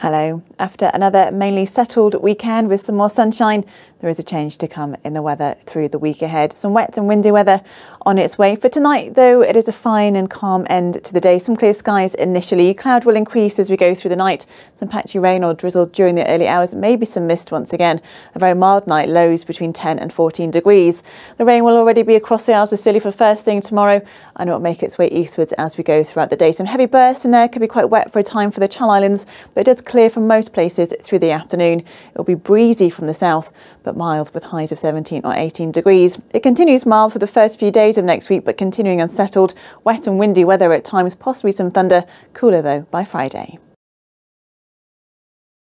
Hello. After another mainly settled weekend with some more sunshine, there is a change to come in the weather through the week ahead. Some wet and windy weather on its way. For tonight, though, it is a fine and calm end to the day. Some clear skies initially. Cloud will increase as we go through the night. Some patchy rain or drizzle during the early hours. Maybe some mist once again. A very mild night, lows between 10 and 14 degrees. The rain will already be across the Isles of Scilly for first thing tomorrow and it will make its way eastwards as we go throughout the day. Some heavy bursts in there could be quite wet for a time for the Channel Islands, but it does clear from most places through the afternoon. It will be breezy from the south, but mild with highs of 17 or 18 degrees. It continues mild for the first few days of next week, but continuing unsettled, wet and windy weather at times, possibly some thunder. Cooler though by Friday.